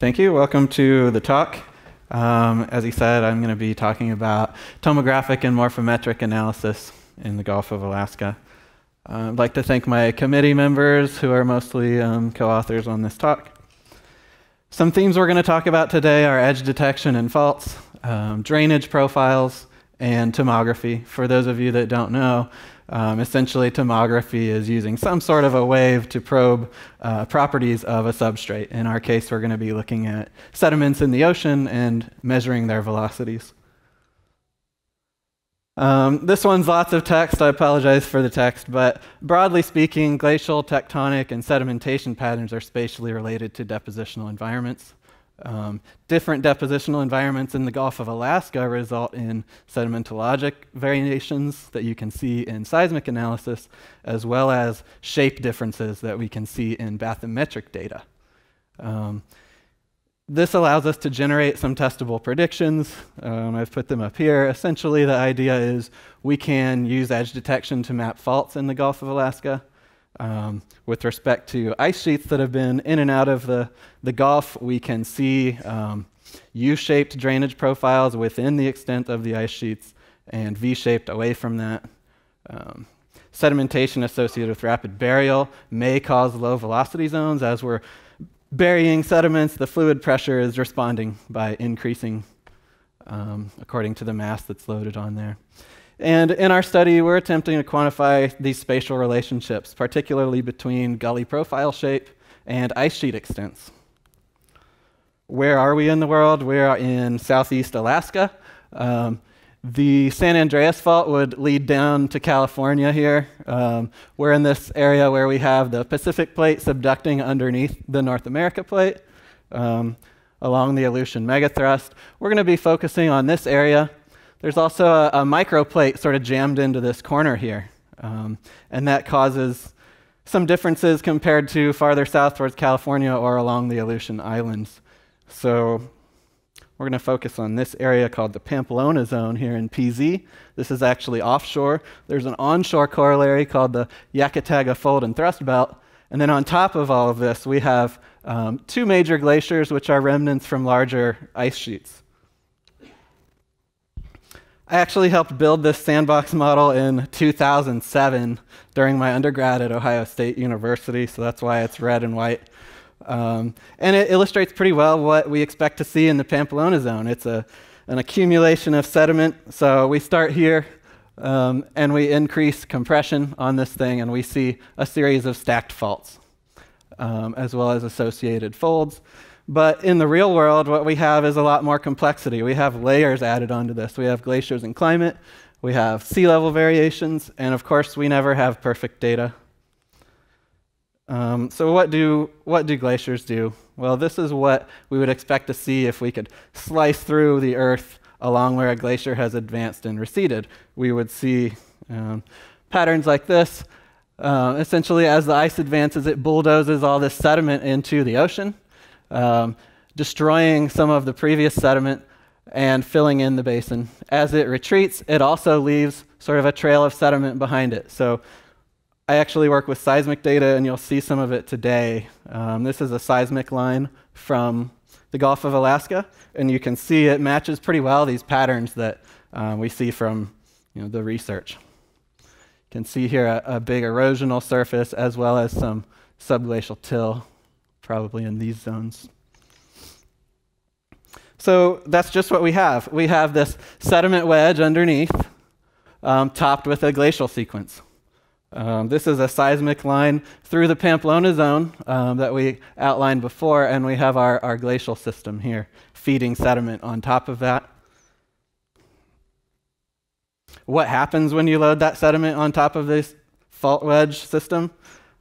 Thank you. Welcome to the talk. Um, as he said, I'm going to be talking about tomographic and morphometric analysis in the Gulf of Alaska. Uh, I'd like to thank my committee members who are mostly um, co authors on this talk. Some themes we're going to talk about today are edge detection and faults, um, drainage profiles, and tomography. For those of you that don't know, um, essentially, tomography is using some sort of a wave to probe uh, properties of a substrate. In our case, we're going to be looking at sediments in the ocean and measuring their velocities. Um, this one's lots of text. I apologize for the text, but broadly speaking, glacial, tectonic, and sedimentation patterns are spatially related to depositional environments. Um, different depositional environments in the Gulf of Alaska result in sedimentologic variations that you can see in seismic analysis, as well as shape differences that we can see in bathymetric data. Um, this allows us to generate some testable predictions. Um, I've put them up here. Essentially, the idea is we can use edge detection to map faults in the Gulf of Alaska. Um, with respect to ice sheets that have been in and out of the, the Gulf, we can see um, U-shaped drainage profiles within the extent of the ice sheets and V-shaped away from that. Um, sedimentation associated with rapid burial may cause low velocity zones. As we're burying sediments, the fluid pressure is responding by increasing um, according to the mass that's loaded on there. And in our study, we're attempting to quantify these spatial relationships, particularly between gully profile shape and ice sheet extents. Where are we in the world? We are in southeast Alaska. Um, the San Andreas Fault would lead down to California here. Um, we're in this area where we have the Pacific Plate subducting underneath the North America Plate um, along the Aleutian megathrust. We're going to be focusing on this area there's also a, a microplate sort of jammed into this corner here, um, and that causes some differences compared to farther south towards California or along the Aleutian Islands. So we're going to focus on this area called the Pamplona Zone here in PZ. This is actually offshore. There's an onshore corollary called the Yakataga Fold and Thrust Belt. And then on top of all of this, we have um, two major glaciers, which are remnants from larger ice sheets. I actually helped build this sandbox model in 2007 during my undergrad at Ohio State University, so that's why it's red and white. Um, and it illustrates pretty well what we expect to see in the Pamplona zone. It's a, an accumulation of sediment. So we start here um, and we increase compression on this thing, and we see a series of stacked faults um, as well as associated folds. But in the real world, what we have is a lot more complexity. We have layers added onto this. We have glaciers and climate, we have sea level variations, and of course, we never have perfect data. Um, so, what do, what do glaciers do? Well, this is what we would expect to see if we could slice through the Earth along where a glacier has advanced and receded. We would see um, patterns like this. Uh, essentially, as the ice advances, it bulldozes all this sediment into the ocean um, destroying some of the previous sediment and filling in the basin. As it retreats, it also leaves sort of a trail of sediment behind it. So I actually work with seismic data, and you'll see some of it today. Um, this is a seismic line from the Gulf of Alaska, and you can see it matches pretty well these patterns that uh, we see from you know, the research. You can see here a, a big erosional surface as well as some subglacial till probably in these zones. So that's just what we have. We have this sediment wedge underneath, um, topped with a glacial sequence. Um, this is a seismic line through the Pamplona zone um, that we outlined before, and we have our, our glacial system here feeding sediment on top of that. What happens when you load that sediment on top of this fault wedge system?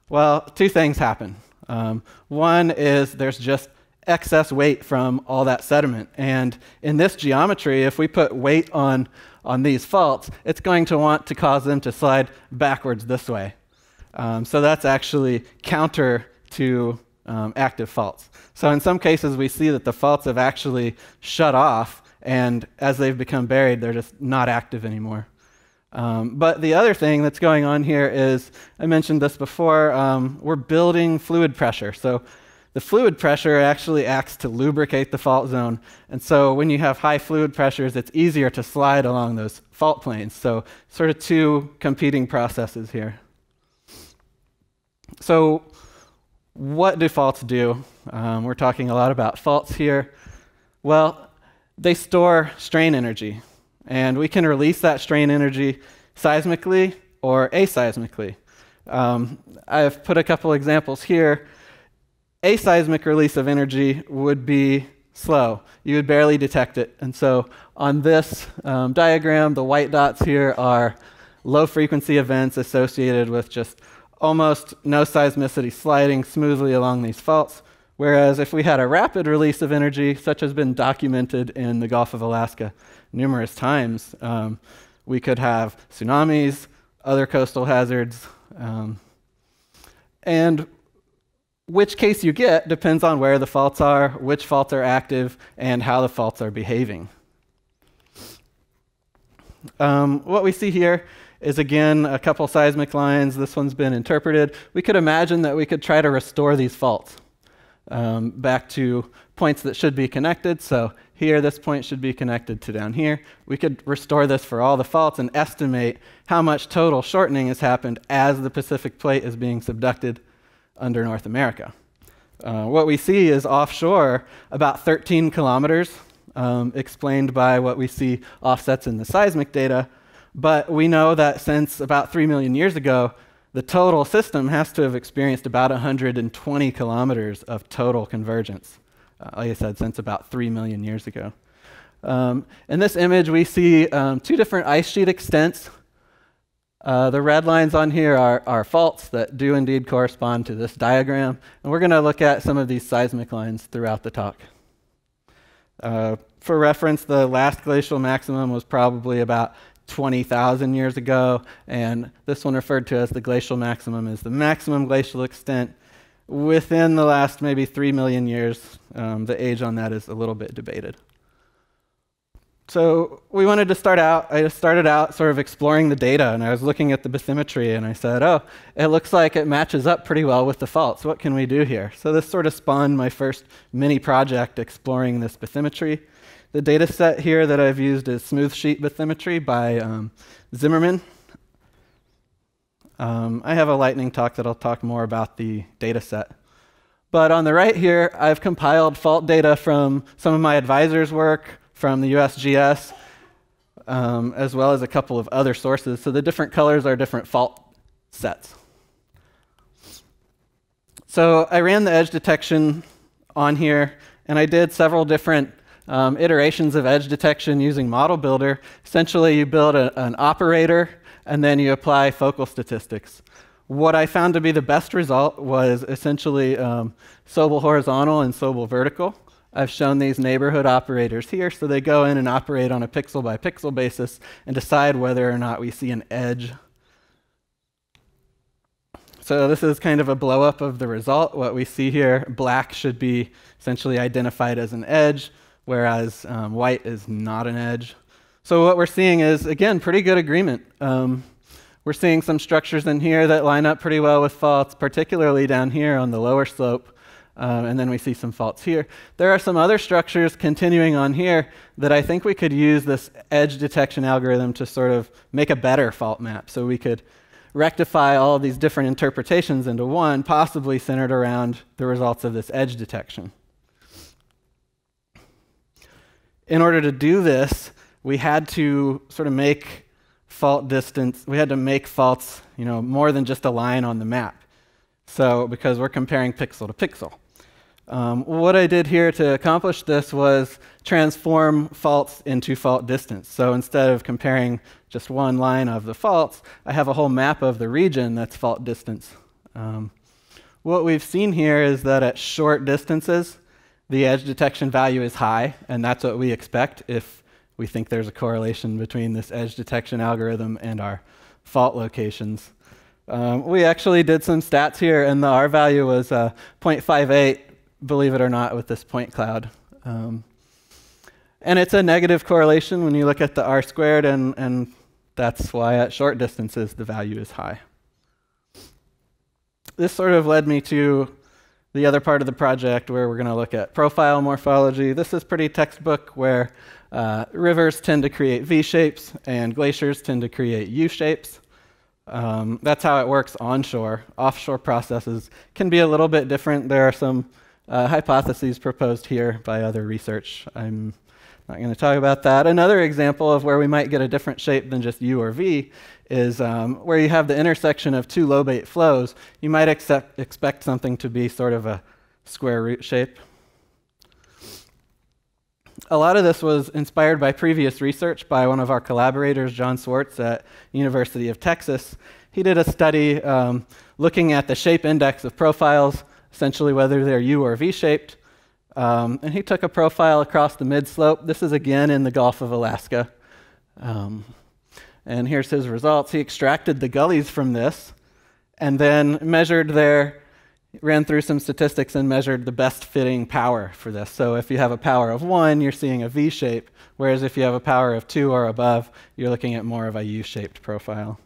Well, two things happen. Um, one is there's just excess weight from all that sediment. And in this geometry, if we put weight on, on these faults, it's going to want to cause them to slide backwards this way. Um, so that's actually counter to um, active faults. So in some cases, we see that the faults have actually shut off, and as they've become buried, they're just not active anymore. Um, but the other thing that's going on here is, I mentioned this before, um, we're building fluid pressure. So the fluid pressure actually acts to lubricate the fault zone. And so when you have high fluid pressures, it's easier to slide along those fault planes. So, sort of two competing processes here. So, what do faults do? Um, we're talking a lot about faults here. Well, they store strain energy, and we can release that strain energy seismically or aseismically. Um, I've put a couple examples here aseismic release of energy would be slow. You would barely detect it. And so on this um, diagram, the white dots here are low frequency events associated with just almost no seismicity sliding smoothly along these faults. Whereas if we had a rapid release of energy, such as been documented in the Gulf of Alaska numerous times, um, we could have tsunamis, other coastal hazards, um, and which case you get depends on where the faults are, which faults are active, and how the faults are behaving. Um, what we see here is again a couple seismic lines. This one's been interpreted. We could imagine that we could try to restore these faults um, back to points that should be connected. So here, this point should be connected to down here. We could restore this for all the faults and estimate how much total shortening has happened as the Pacific plate is being subducted under North America. Uh, what we see is offshore about 13 kilometers, um, explained by what we see offsets in the seismic data. But we know that since about 3 million years ago, the total system has to have experienced about 120 kilometers of total convergence. Uh, like I said, since about 3 million years ago. Um, in this image, we see um, two different ice sheet extents uh, the red lines on here are, are faults that do indeed correspond to this diagram, and we're going to look at some of these seismic lines throughout the talk. Uh, for reference, the last glacial maximum was probably about 20,000 years ago, and this one referred to as the glacial maximum is the maximum glacial extent within the last maybe 3 million years. Um, the age on that is a little bit debated. So we wanted to start out, I started out sort of exploring the data, and I was looking at the bathymetry, and I said, oh, it looks like it matches up pretty well with the faults. What can we do here? So this sort of spawned my first mini project exploring this bathymetry. The data set here that I've used is smooth sheet bathymetry by um, Zimmermann. Um, I have a lightning talk that'll talk more about the data set. But on the right here, I've compiled fault data from some of my advisors' work, from the USGS, um, as well as a couple of other sources. So the different colors are different fault sets. So I ran the edge detection on here, and I did several different um, iterations of edge detection using Model Builder. Essentially, you build a, an operator, and then you apply focal statistics. What I found to be the best result was essentially um, Sobel horizontal and Sobel vertical. I've shown these neighborhood operators here, so they go in and operate on a pixel by pixel basis and decide whether or not we see an edge. So this is kind of a blow up of the result. What we see here, black should be essentially identified as an edge, whereas um, white is not an edge. So what we're seeing is, again, pretty good agreement. Um, we're seeing some structures in here that line up pretty well with faults, particularly down here on the lower slope. Um, and then we see some faults here. There are some other structures continuing on here that I think we could use this edge detection algorithm to sort of make a better fault map. So we could rectify all these different interpretations into one, possibly centered around the results of this edge detection. In order to do this, we had to sort of make fault distance, we had to make faults, you know, more than just a line on the map. So, because we're comparing pixel to pixel. Um, what I did here to accomplish this was transform faults into fault distance. So instead of comparing just one line of the faults, I have a whole map of the region that's fault distance. Um, what we've seen here is that at short distances, the edge detection value is high, and that's what we expect if we think there's a correlation between this edge detection algorithm and our fault locations. Um, we actually did some stats here, and the R value was uh, 0.58 believe it or not, with this point cloud. Um, and it's a negative correlation when you look at the r squared, and, and that's why at short distances the value is high. This sort of led me to the other part of the project where we're going to look at profile morphology. This is pretty textbook where uh, rivers tend to create V shapes and glaciers tend to create U shapes. Um, that's how it works onshore. Offshore processes can be a little bit different. There are some uh, hypotheses proposed here by other research. I'm not going to talk about that. Another example of where we might get a different shape than just U or V is um, where you have the intersection of two lobate flows. You might accept, expect something to be sort of a square root shape. A lot of this was inspired by previous research by one of our collaborators, John Swartz at University of Texas. He did a study um, looking at the shape index of profiles, essentially whether they're U or V shaped. Um, and he took a profile across the mid slope. This is again in the Gulf of Alaska. Um, and here's his results. He extracted the gullies from this and then measured their ran through some statistics and measured the best fitting power for this. So if you have a power of 1, you're seeing a V shape, whereas if you have a power of 2 or above, you're looking at more of a U shaped profile.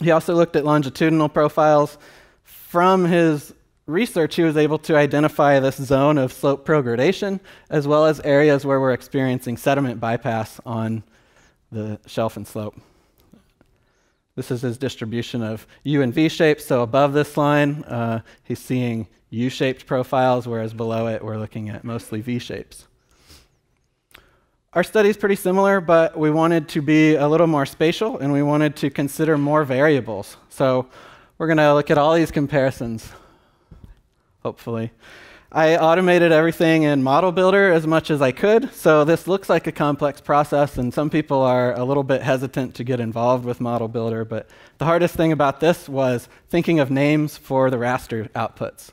He also looked at longitudinal profiles. From his research, he was able to identify this zone of slope progradation, as well as areas where we're experiencing sediment bypass on the shelf and slope. This is his distribution of U and V shapes. So above this line, uh, he's seeing U-shaped profiles, whereas below it, we're looking at mostly V shapes. Our study is pretty similar, but we wanted to be a little more spatial, and we wanted to consider more variables. So we're going to look at all these comparisons, hopefully. I automated everything in Model Builder as much as I could, so this looks like a complex process, and some people are a little bit hesitant to get involved with Model Builder, but the hardest thing about this was thinking of names for the raster outputs,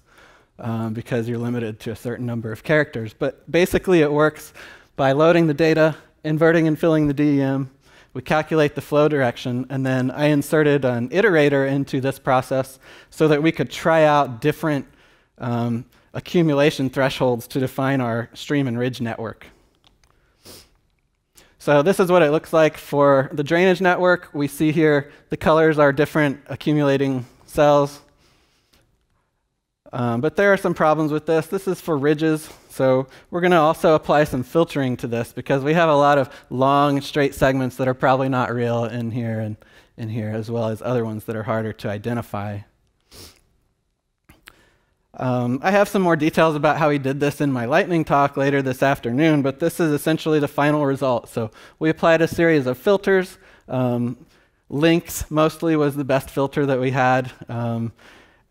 um, because you're limited to a certain number of characters. But basically it works by loading the data, inverting and filling the DEM, we calculate the flow direction, and then I inserted an iterator into this process so that we could try out different um, accumulation thresholds to define our stream and ridge network. So this is what it looks like for the drainage network. We see here the colors are different accumulating cells. Um, but there are some problems with this. This is for ridges. So we're going to also apply some filtering to this because we have a lot of long straight segments that are probably not real in here and in here, as well as other ones that are harder to identify. Um, I have some more details about how he did this in my lightning talk later this afternoon, but this is essentially the final result. So we applied a series of filters. Um, links mostly was the best filter that we had. Um,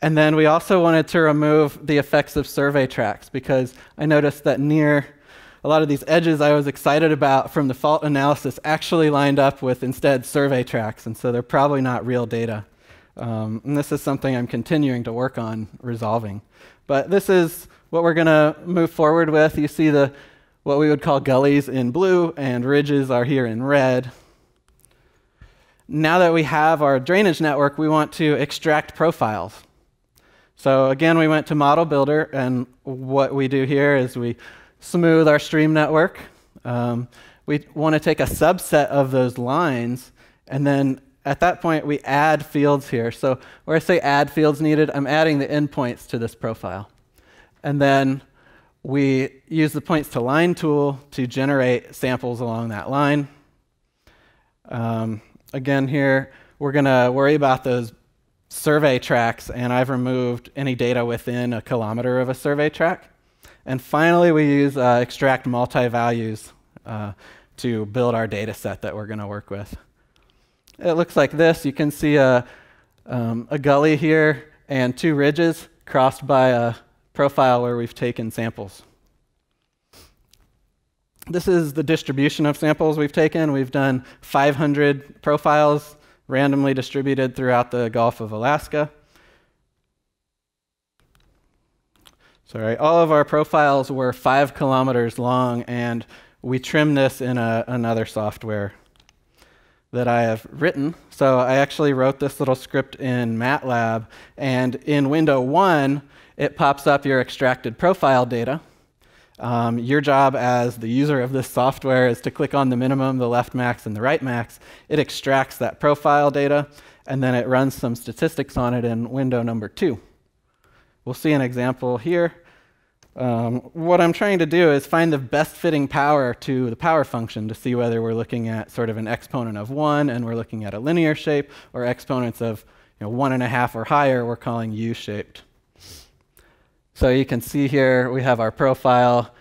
and then we also wanted to remove the effects of survey tracks because I noticed that near a lot of these edges I was excited about from the fault analysis actually lined up with instead survey tracks, and so they're probably not real data. Um, and this is something I'm continuing to work on resolving. But this is what we're going to move forward with. You see the what we would call gullies in blue and ridges are here in red. Now that we have our drainage network, we want to extract profiles. So again, we went to Model Builder, and what we do here is we smooth our stream network. Um, we want to take a subset of those lines and then at that point, we add fields here. So where I say add fields needed, I'm adding the endpoints to this profile. And then we use the points to line tool to generate samples along that line. Um, again, here, we're going to worry about those survey tracks, and I've removed any data within a kilometer of a survey track. And finally, we use uh, extract multi-values uh, to build our data set that we're going to work with. It looks like this. You can see a, um, a gully here and two ridges crossed by a profile where we've taken samples. This is the distribution of samples we've taken. We've done 500 profiles randomly distributed throughout the Gulf of Alaska. Sorry, all of our profiles were five kilometers long, and we trimmed this in a, another software that I have written. So I actually wrote this little script in MATLAB, and in window one, it pops up your extracted profile data. Um, your job as the user of this software is to click on the minimum, the left max, and the right max. It extracts that profile data, and then it runs some statistics on it in window number two. We'll see an example here. Um, what I'm trying to do is find the best fitting power to the power function to see whether we're looking at sort of an exponent of 1 and we're looking at a linear shape, or exponents of you know, 1.5 or higher, we're calling U-shaped. So you can see here we have our profile.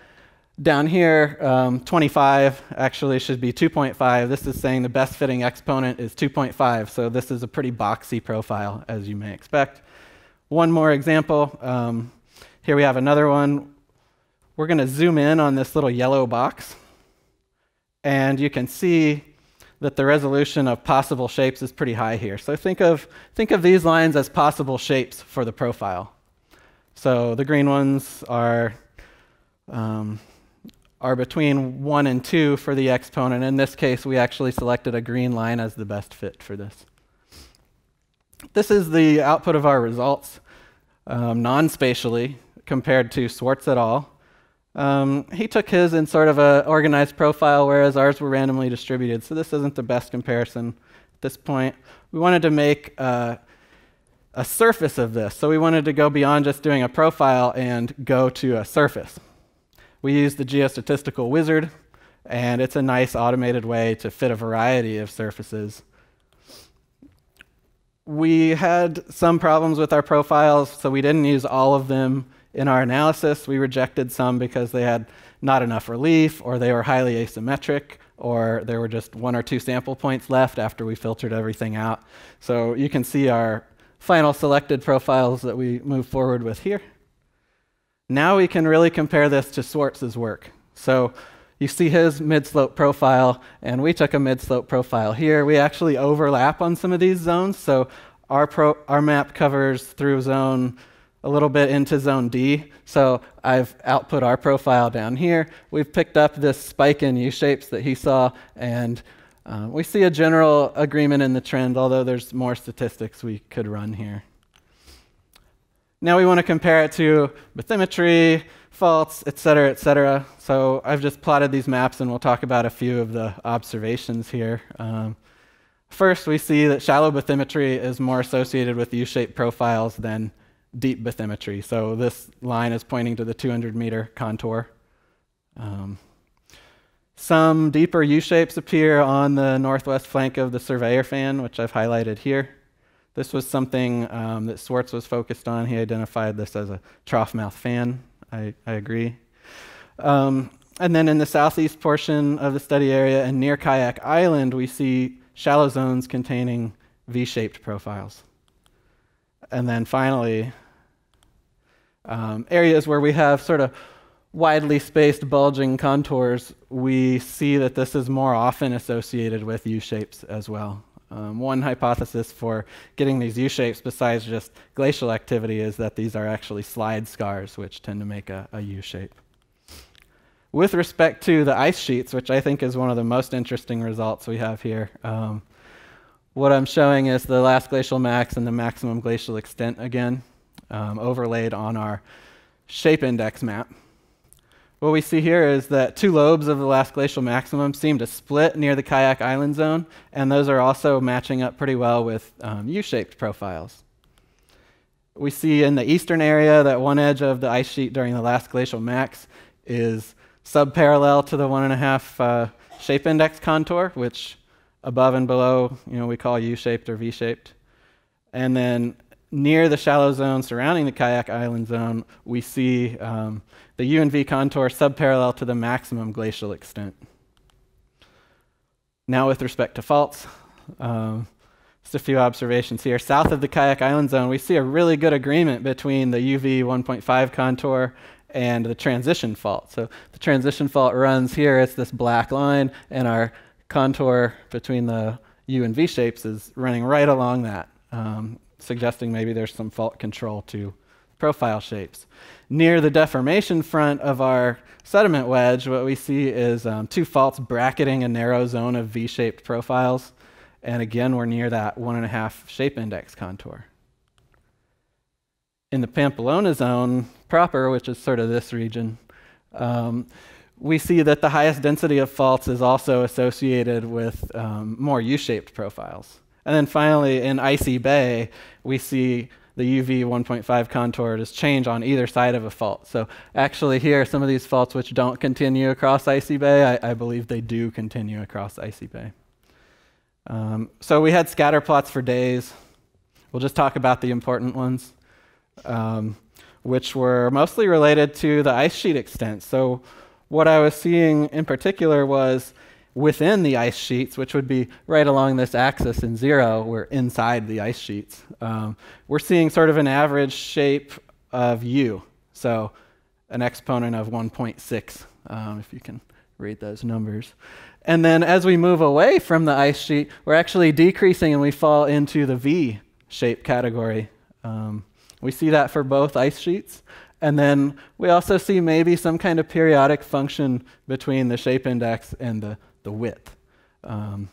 Down here, um, 25 actually should be 2.5. This is saying the best fitting exponent is 2.5, so this is a pretty boxy profile, as you may expect. One more example. Um, here we have another one. We're going to zoom in on this little yellow box, and you can see that the resolution of possible shapes is pretty high here. So think of, think of these lines as possible shapes for the profile. So the green ones are, um, are between 1 and 2 for the exponent. In this case, we actually selected a green line as the best fit for this. This is the output of our results um, non-spatially compared to Swartz et al. Um, he took his in sort of an organized profile, whereas ours were randomly distributed. So this isn't the best comparison at this point. We wanted to make uh, a surface of this. So we wanted to go beyond just doing a profile and go to a surface. We used the geostatistical wizard, and it's a nice automated way to fit a variety of surfaces we had some problems with our profiles, so we didn't use all of them in our analysis. We rejected some because they had not enough relief, or they were highly asymmetric, or there were just one or two sample points left after we filtered everything out. So you can see our final selected profiles that we move forward with here. Now we can really compare this to Swartz's work. So you see his mid-slope profile, and we took a mid-slope profile here. We actually overlap on some of these zones, so our, our map covers through zone a little bit into zone D. So I've output our profile down here. We've picked up this spike in U-shapes that he saw, and uh, we see a general agreement in the trend, although there's more statistics we could run here. Now we want to compare it to bathymetry, faults, et cetera, et cetera. So I've just plotted these maps and we'll talk about a few of the observations here. Um, first, we see that shallow bathymetry is more associated with U-shaped profiles than deep bathymetry. So this line is pointing to the 200 meter contour. Um, some deeper U-shapes appear on the northwest flank of the surveyor fan, which I've highlighted here. This was something um, that Swartz was focused on. He identified this as a trough mouth fan I, I agree. Um, and then in the southeast portion of the study area and near Kayak Island, we see shallow zones containing V shaped profiles. And then finally, um, areas where we have sort of widely spaced bulging contours, we see that this is more often associated with U shapes as well. Um, one hypothesis for getting these U-shapes besides just glacial activity is that these are actually slide scars, which tend to make a a U-shape. With respect to the ice sheets, which I think is one of the most interesting results we have here, um, what I'm showing is the last glacial max and the maximum glacial extent again, um, overlaid on our shape index map. What we see here is that two lobes of the last glacial maximum seem to split near the Kayak Island zone, and those are also matching up pretty well with um, U-shaped profiles. We see in the eastern area that one edge of the ice sheet during the last glacial max is subparallel to the one and a half uh, shape index contour, which above and below, you know, we call U-shaped or V-shaped. And then near the shallow zone surrounding the kayak island zone, we see um, the U and V contour subparallel to the maximum glacial extent. Now, with respect to faults, um, just a few observations here. South of the kayak island zone, we see a really good agreement between the UV 1.5 contour and the transition fault. So the transition fault runs here, it's this black line, and our contour between the U and V shapes is running right along that. Um, suggesting maybe there's some fault control to profile shapes. Near the deformation front of our sediment wedge, what we see is um, two faults bracketing a narrow zone of V-shaped profiles. And again, we're near that one and a half shape index contour. In the Pamplona zone proper, which is sort of this region, um, we see that the highest density of faults is also associated with um, more U-shaped profiles. And then finally, in Icy Bay, we see the UV 1.5 contour does change on either side of a fault. So actually here, some of these faults which don't continue across Icy Bay, I, I believe they do continue across Icy Bay. Um, so we had scatter plots for days. We'll just talk about the important ones, um, which were mostly related to the ice sheet extent. So what I was seeing in particular was within the ice sheets, which would be right along this axis in zero, we're inside the ice sheets. Um, we're seeing sort of an average shape of U, so an exponent of 1.6, um, if you can read those numbers. And then as we move away from the ice sheet, we're actually decreasing and we fall into the V shape category. Um, we see that for both ice sheets. And then we also see maybe some kind of periodic function between the shape index and the, the width. Um,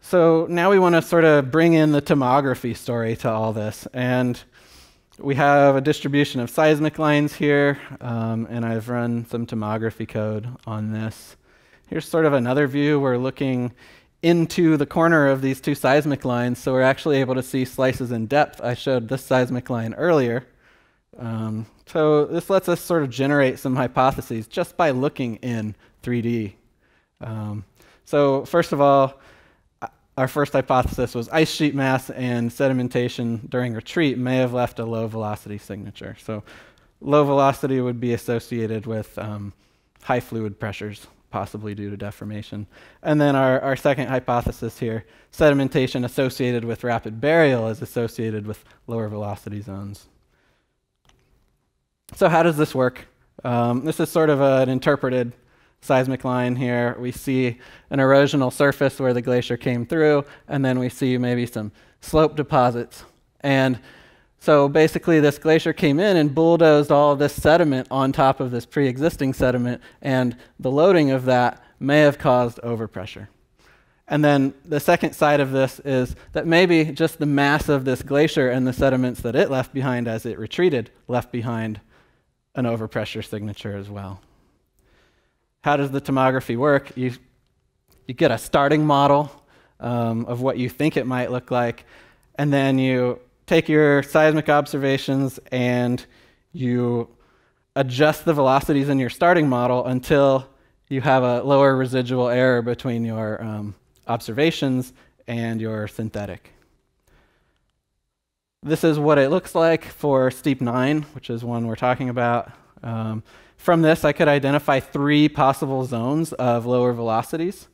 so now we want to sort of bring in the tomography story to all this. And we have a distribution of seismic lines here, um, and I've run some tomography code on this. Here's sort of another view. We're looking into the corner of these two seismic lines, so we're actually able to see slices in depth. I showed this seismic line earlier. Um, so this lets us sort of generate some hypotheses just by looking in 3D. Um, so first of all, our first hypothesis was ice sheet mass and sedimentation during retreat may have left a low velocity signature. So low velocity would be associated with um, high fluid pressures, possibly due to deformation. And then our, our second hypothesis here, sedimentation associated with rapid burial is associated with lower velocity zones. So how does this work? Um, this is sort of an interpreted seismic line here. We see an erosional surface where the glacier came through, and then we see maybe some slope deposits. And so basically, this glacier came in and bulldozed all this sediment on top of this pre existing sediment, and the loading of that may have caused overpressure. And then the second side of this is that maybe just the mass of this glacier and the sediments that it left behind as it retreated left behind an overpressure signature as well. How does the tomography work? You, you get a starting model um, of what you think it might look like, and then you take your seismic observations and you adjust the velocities in your starting model until you have a lower residual error between your um, observations and your synthetic. This is what it looks like for steep 9, which is one we're talking about. Um, from this, I could identify three possible zones of lower velocities.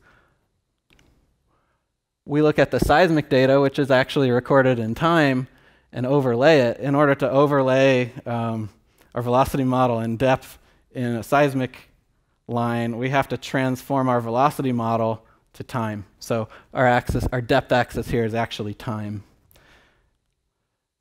We look at the seismic data, which is actually recorded in time, and overlay it. In order to overlay um, our velocity model in depth in a seismic line, we have to transform our velocity model to time. So our axis, our depth axis here is actually time.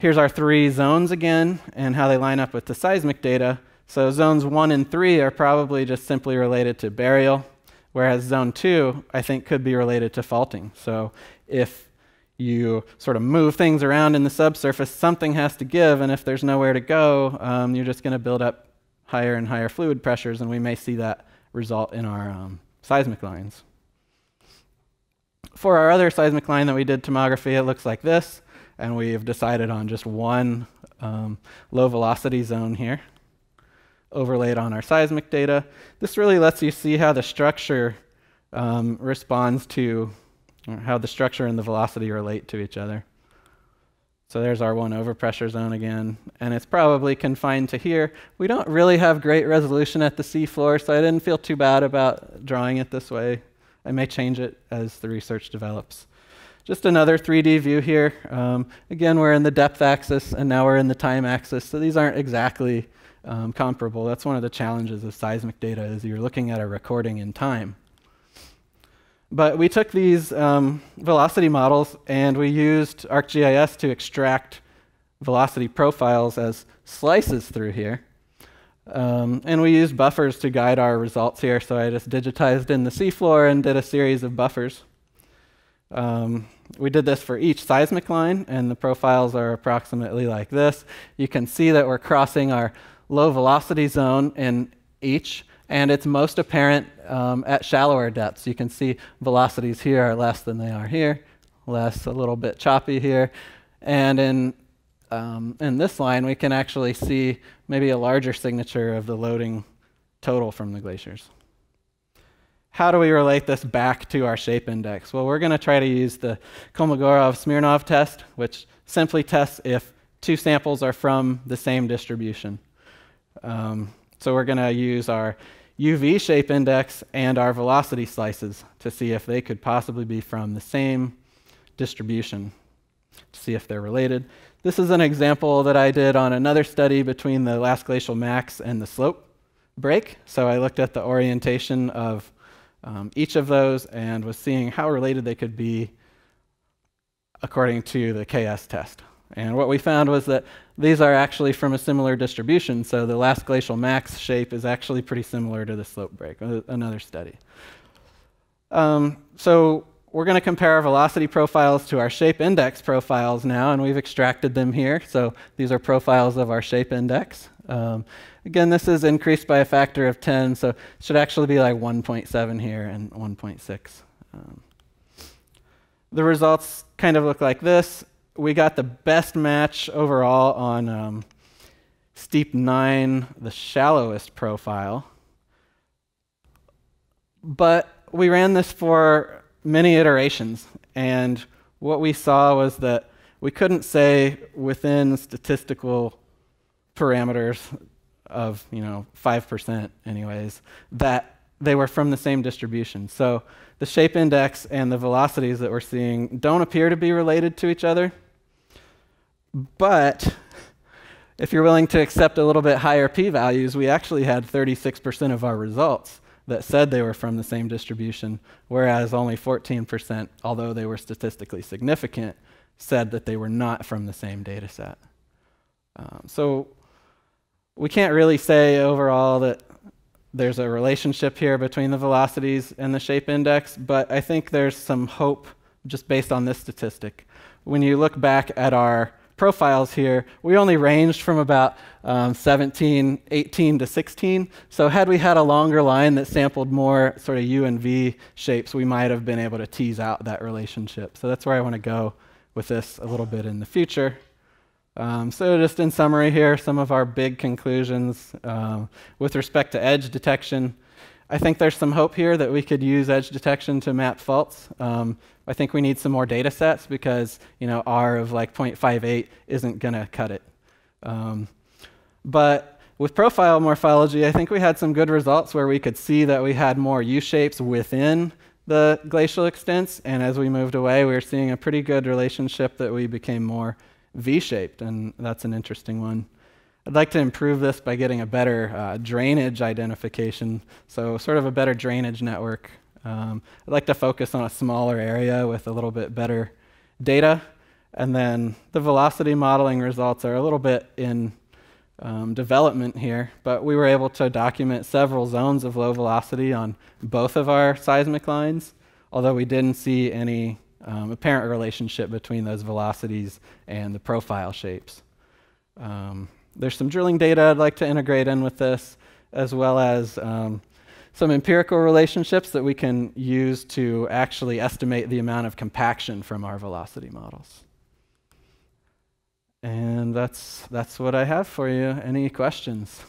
Here's our three zones again and how they line up with the seismic data. So zones one and three are probably just simply related to burial, whereas zone two, I think, could be related to faulting. So if you sort of move things around in the subsurface, something has to give, and if there's nowhere to go, um, you're just going to build up higher and higher fluid pressures, and we may see that result in our um, seismic lines. For our other seismic line that we did tomography, it looks like this, and we've decided on just one um, low velocity zone here overlaid on our seismic data. This really lets you see how the structure um, responds to, how the structure and the velocity relate to each other. So there's our one overpressure zone again, and it's probably confined to here. We don't really have great resolution at the seafloor, so I didn't feel too bad about drawing it this way. I may change it as the research develops. Just another 3D view here. Um, again, we're in the depth axis, and now we're in the time axis, so these aren't exactly um, comparable. That's one of the challenges of seismic data is you're looking at a recording in time. But we took these um, velocity models and we used ArcGIS to extract velocity profiles as slices through here. Um, and we used buffers to guide our results here. So I just digitized in the seafloor and did a series of buffers. Um, we did this for each seismic line, and the profiles are approximately like this. You can see that we're crossing our low velocity zone in each, and it's most apparent um, at shallower depths. You can see velocities here are less than they are here, less, a little bit choppy here. And in, um, in this line, we can actually see maybe a larger signature of the loading total from the glaciers. How do we relate this back to our shape index? Well, we're going to try to use the Kolmogorov-Smirnov test, which simply tests if two samples are from the same distribution. Um, so we're going to use our UV shape index and our velocity slices to see if they could possibly be from the same distribution, to see if they're related. This is an example that I did on another study between the last glacial max and the slope break. So I looked at the orientation of um, each of those and was seeing how related they could be according to the KS test. And what we found was that these are actually from a similar distribution. So the last glacial max shape is actually pretty similar to the slope break, another study. Um, so we're going to compare our velocity profiles to our shape index profiles now, and we've extracted them here. So these are profiles of our shape index. Um, again, this is increased by a factor of 10, so it should actually be like 1.7 here and 1.6. Um, the results kind of look like this we got the best match overall on um, Steep 9, the shallowest profile. But we ran this for many iterations, and what we saw was that we couldn't say within statistical parameters of, you know, 5% anyways, that they were from the same distribution. So the shape index and the velocities that we're seeing don't appear to be related to each other. But if you're willing to accept a little bit higher p-values, we actually had 36% of our results that said they were from the same distribution, whereas only 14%, although they were statistically significant, said that they were not from the same data set. Um, so we can't really say overall that there's a relationship here between the velocities and the shape index, but I think there's some hope just based on this statistic. When you look back at our profiles here, we only ranged from about um, 17, 18 to 16. So had we had a longer line that sampled more sort of U and V shapes, we might have been able to tease out that relationship. So that's where I want to go with this a little bit in the future. Um, so just in summary here, some of our big conclusions um, with respect to edge detection. I think there's some hope here that we could use edge detection to map faults. Um, I think we need some more data sets because you know R of like 0.58 isn't going to cut it. Um, but with profile morphology, I think we had some good results where we could see that we had more U-shapes within the glacial extents, and as we moved away, we were seeing a pretty good relationship that we became more V-shaped, and that's an interesting one. I'd like to improve this by getting a better uh, drainage identification, so sort of a better drainage network. Um, I'd like to focus on a smaller area with a little bit better data. And then the velocity modeling results are a little bit in um, development here, but we were able to document several zones of low velocity on both of our seismic lines, although we didn't see any um, apparent relationship between those velocities and the profile shapes. Um, there's some drilling data I'd like to integrate in with this, as well as um, some empirical relationships that we can use to actually estimate the amount of compaction from our velocity models. And that's, that's what I have for you. Any questions?